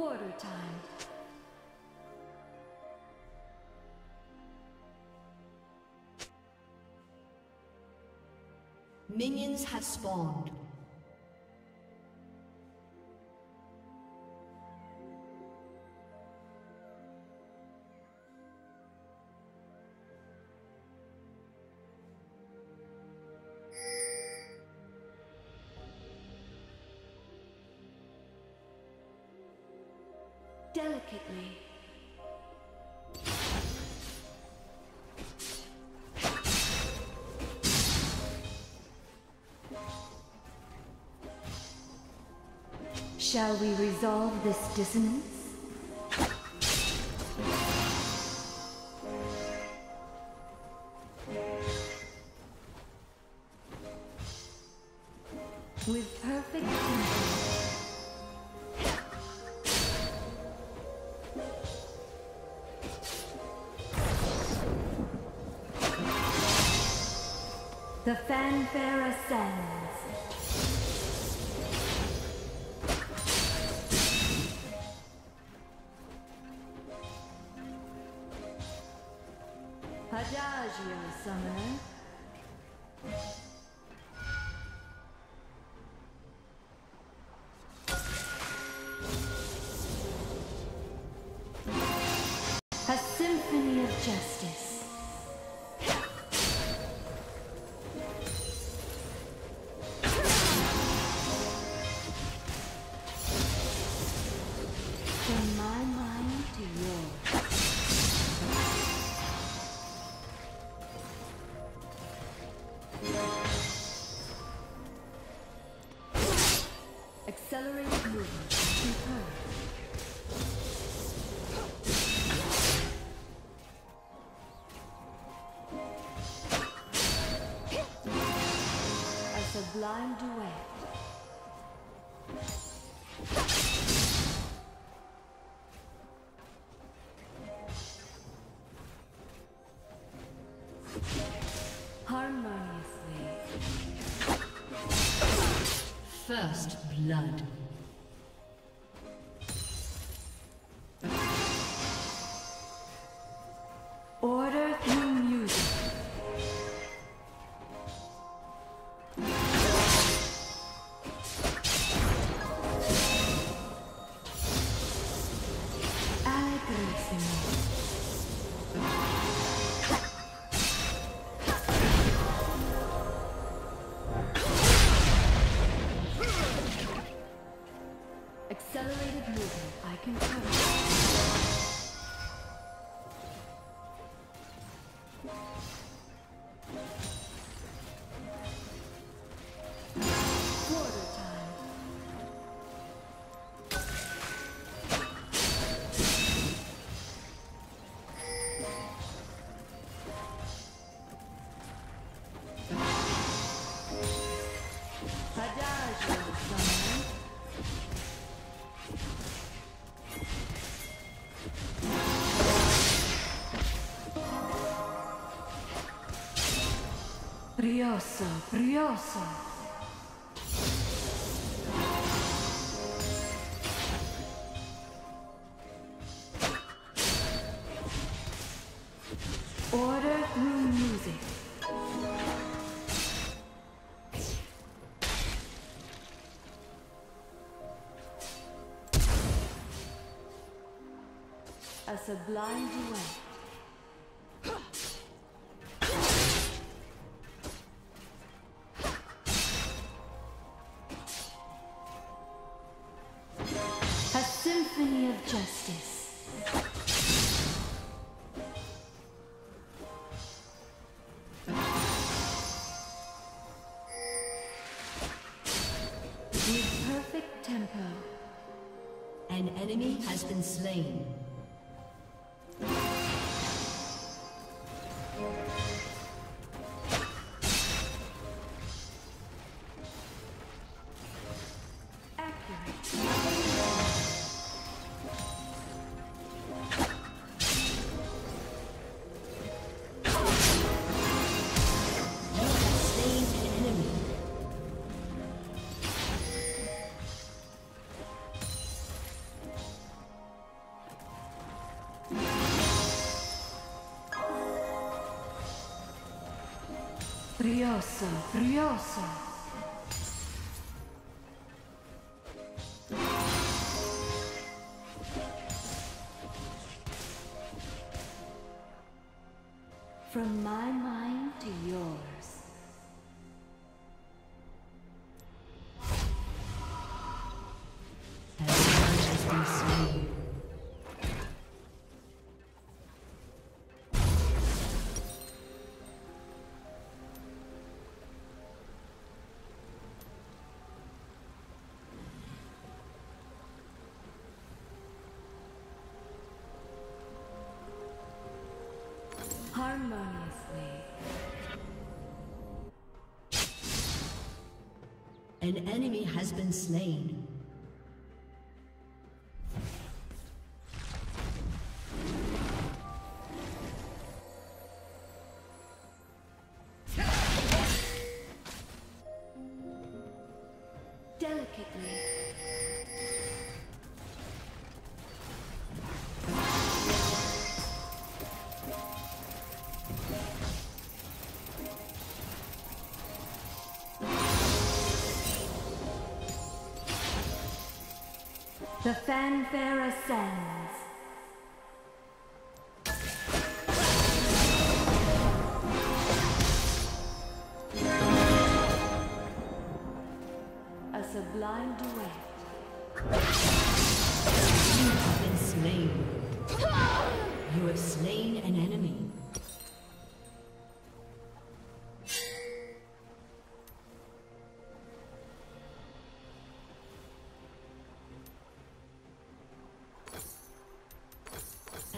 Quarter time. Minions have spawned. Delicately. Shall we resolve this dissonance? The fanfare ascends. Adagio, summoner. Accelerated movement. Superb. First blood. Brioso, brioso. Order through music. A sublime duet. Tempo. An enemy has been slain. Brioso, brioso. From my mind to yours. Harmoniously. An enemy has been slain. The fanfare ascends. A sublime duet. You have been slain. You have slain an enemy.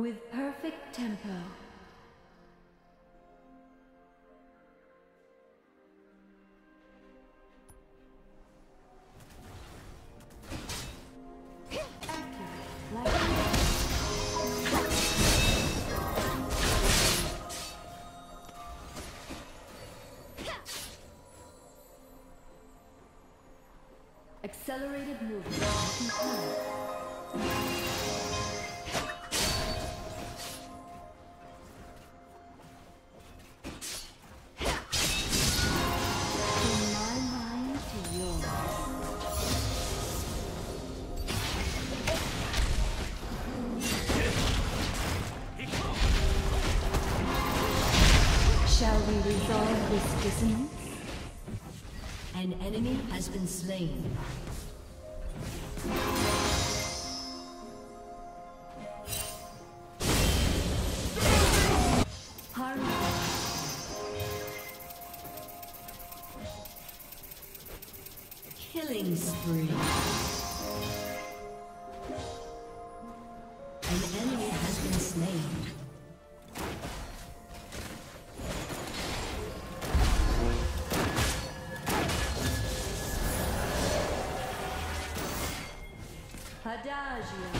With perfect tempo. Accelerated movement this? An enemy has been slain. Killing spree. An enemy has been slain. Adagio.